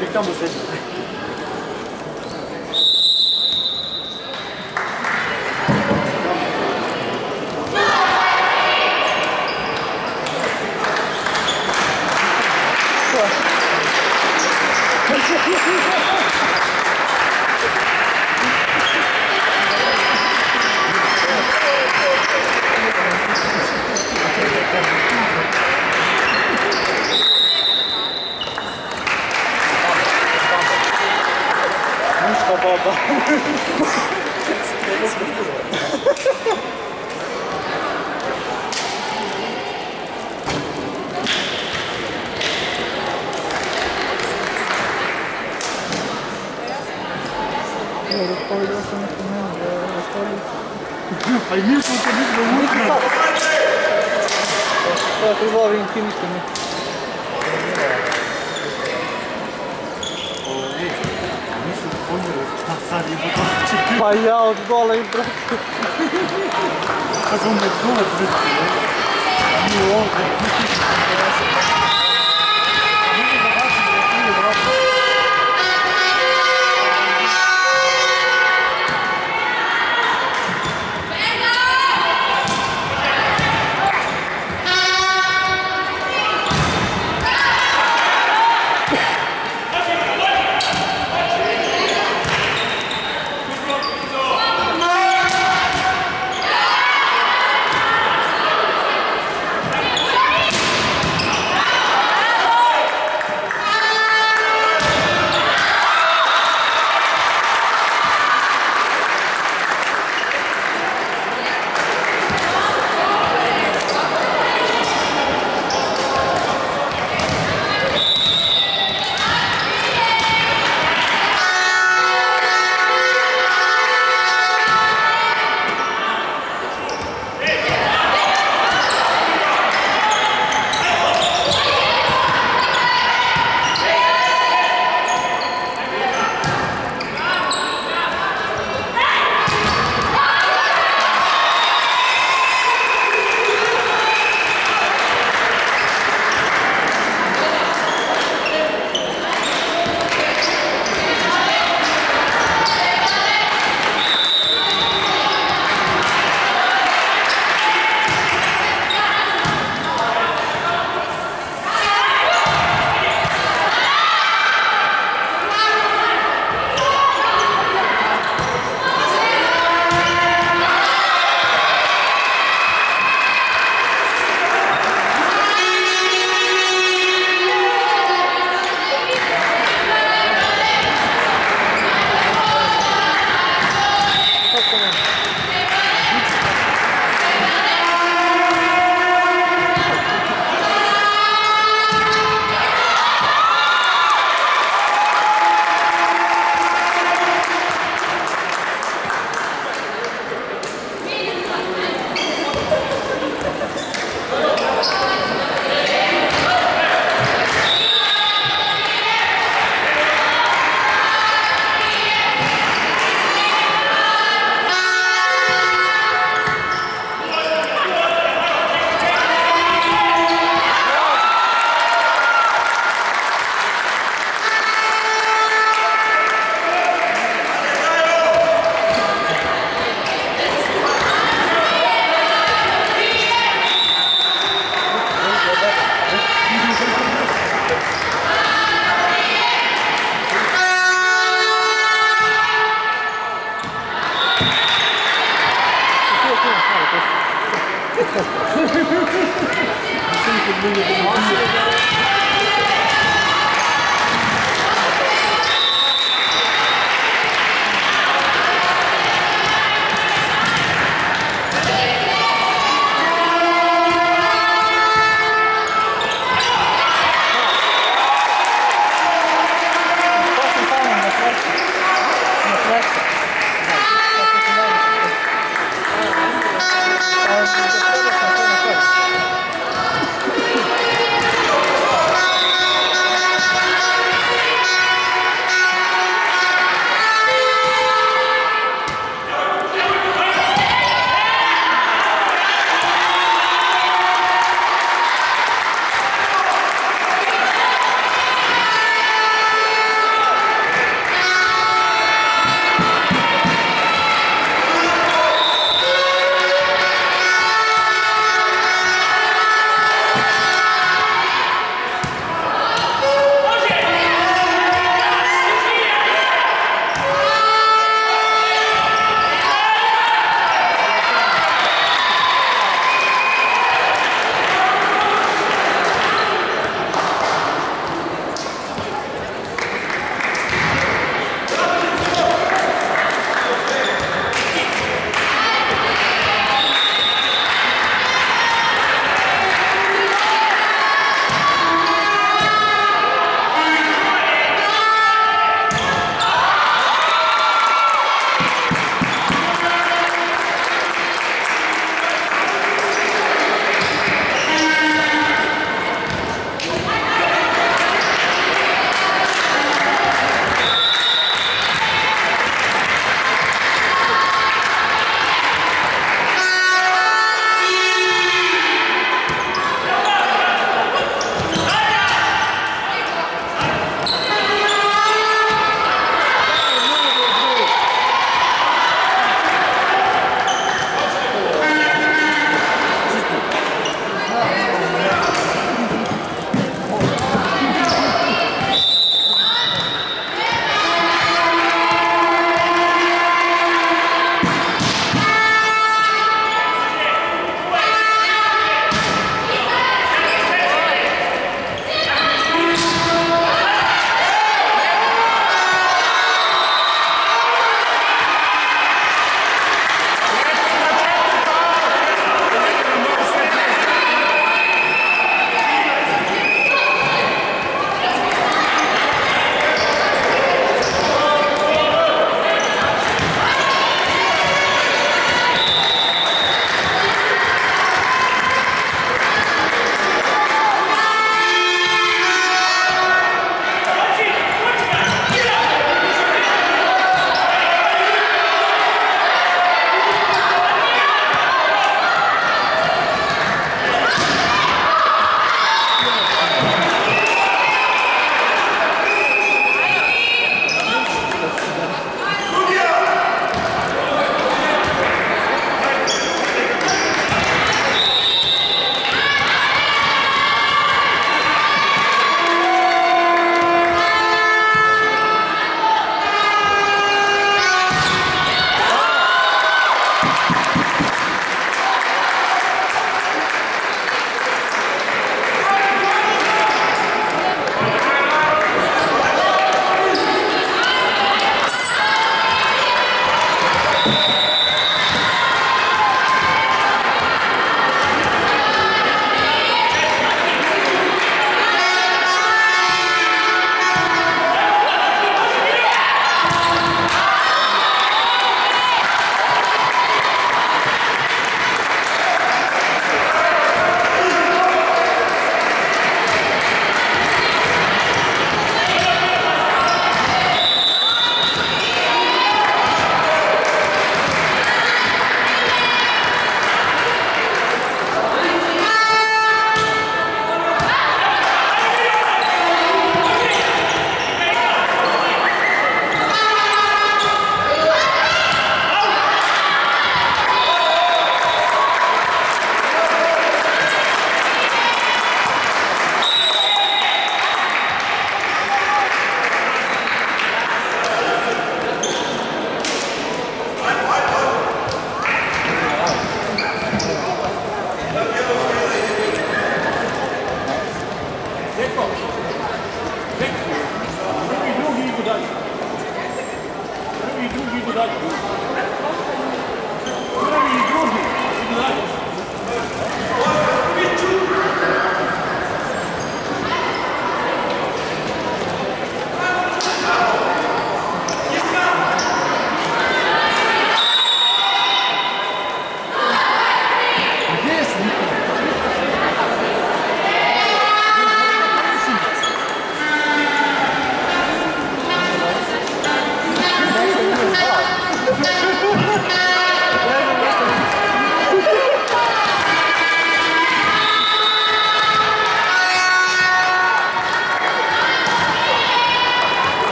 Putain, vous った Ai, Milton, que é muito bom, cara. Tá, tudo bem, que é isso, né? sali butonci. Pa ja od dole im brate. Razumeš, dole brate. Mi ovdje.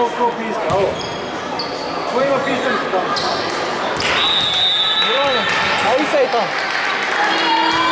Pro Pro Pista. Oh. Põe uma pista então. Mano, aí sai então.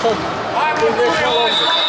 só... Ah,